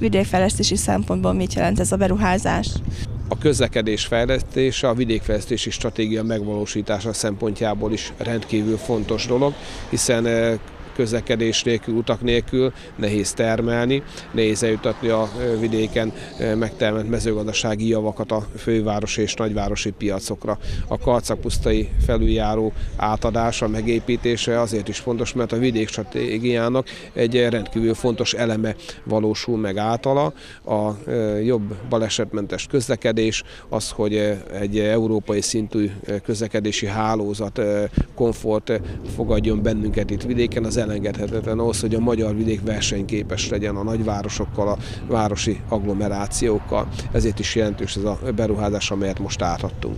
vidékfejlesztési szempontból mit jelent ez a beruházás? A közlekedés fejlesztése a vidékfejlesztési stratégia megvalósítása szempontjából is rendkívül fontos dolog, hiszen közlekedés nélkül, utak nélkül nehéz termelni, nehéz eljutatni a vidéken megtermelt mezőgazdasági javakat a fővárosi és nagyvárosi piacokra. A karcakpusztai felüljáró átadása, megépítése azért is fontos, mert a vidék stratégiának egy rendkívül fontos eleme valósul meg általa. A jobb balesetmentes közlekedés, az, hogy egy európai szintű közlekedési hálózat, komfort fogadjon bennünket itt vidéken, az elengedhetetlen ahhoz, hogy a magyar vidék versenyképes legyen a nagyvárosokkal, a városi agglomerációkkal. Ezért is jelentős ez a beruházás, amelyet most átadtunk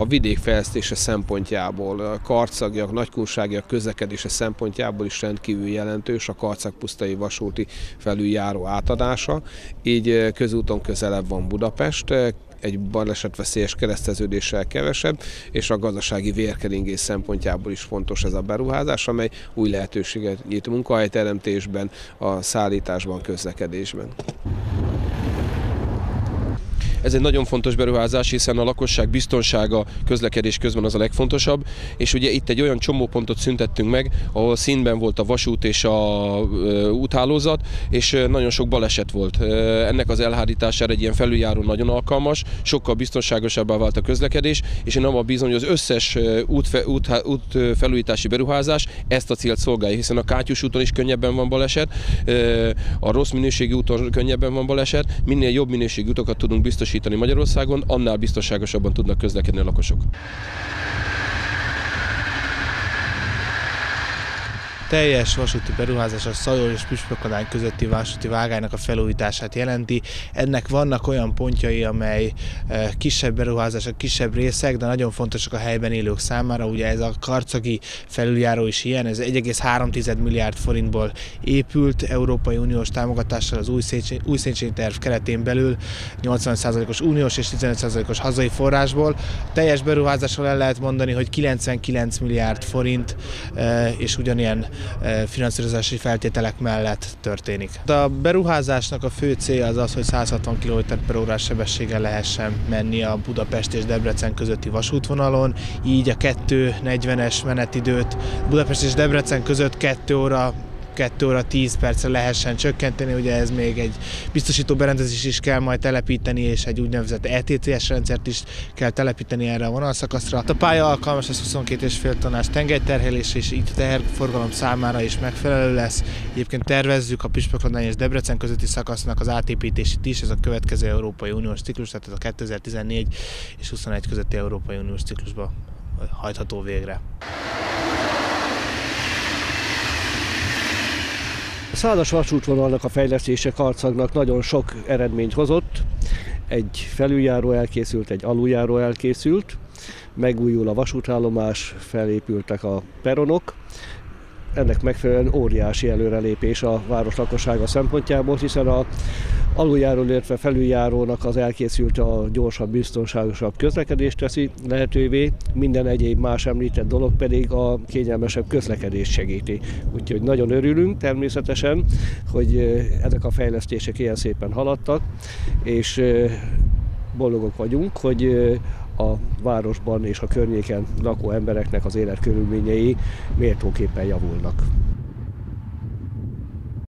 a vidék fejlesztése szempontjából, a karcagiak, nagykunságiak közlekedése szempontjából is rendkívül jelentős a karcagpusztai vasúti felüljáró átadása. Így közúton közelebb van Budapest, egy balesetveszélyes kereszteződéssel kevesebb, és a gazdasági vérkeringés szempontjából is fontos ez a beruházás, amely új lehetőséget nyit munkahelyteremtésben, a szállításban, közlekedésben. Ez egy nagyon fontos beruházás, hiszen a lakosság biztonsága közlekedés közben az a legfontosabb, és ugye itt egy olyan csomópontot szüntettünk meg, ahol színben volt a vasút és a úthálózat, és nagyon sok baleset volt. Ennek az elhárítására egy ilyen felüljáró nagyon alkalmas, sokkal biztonságosabbá vált a közlekedés, és én abban bízom, hogy az összes út, út, út felújítási beruházás ezt a célt szolgálja, hiszen a Kátyus úton is könnyebben van baleset, a rossz minőségi úton könnyebben van baleset, minél jobb minőségű utakat tudunk biztosítani, biztosítani Magyarországon, annál biztonságosabban tudnak közlekedni a lakosok. Teljes vasúti beruházás a Szajol és Püspökadány közötti vasúti vágánynak a felújítását jelenti. Ennek vannak olyan pontjai, amely eh, kisebb beruházások, kisebb részek, de nagyon fontosak a helyben élők számára. Ugye ez a karcagi felüljáró is ilyen, ez 1,3 milliárd forintból épült, Európai Uniós támogatással az új, Széchenyi, új Széchenyi terv keretén belül 80%-os uniós és 15%-os hazai forrásból. Teljes beruházásról el lehet mondani, hogy 99 milliárd forint, eh, és ugyanilyen finanszírozási feltételek mellett történik. A beruházásnak a fő célja az az, hogy 160 km per órás sebességgel lehessen menni a Budapest és Debrecen közötti vasútvonalon, így a 2.40-es menetidőt Budapest és Debrecen között 2 óra 2 óra 10 percre lehessen csökkenteni, ugye ez még egy biztosító berendezés is kell majd telepíteni, és egy úgynevezett ETCS rendszert is kell telepíteni erre a vonalszakaszra. A pálya alkalmas lesz 22,5 tonnás tengelyterhelés, és így a teherforgalom számára is megfelelő lesz. Egyébként tervezzük a Püspökladány és Debrecen közötti szakasznak az átépítését is, ez a következő Európai Uniós ciklus, tehát ez a 2014 és 21 közötti Európai Uniós ciklusba hajtható végre. Szálas vasútvonalnak a fejlesztése Karcagnak nagyon sok eredményt hozott. Egy felüljáró elkészült, egy aluljáró elkészült, megújul a vasútállomás, felépültek a peronok, ennek megfelelően óriási előrelépés a város lakossága szempontjából, hiszen a aluljáró, illetve felüljárónak az elkészült a gyorsabb, biztonságosabb közlekedést teszi lehetővé, minden egyéb más említett dolog pedig a kényelmesebb közlekedést segíti. Úgyhogy nagyon örülünk természetesen, hogy ezek a fejlesztések ilyen szépen haladtak, és boldogok vagyunk, hogy a városban és a környéken lakó embereknek az életkörülményei méltóképpen javulnak.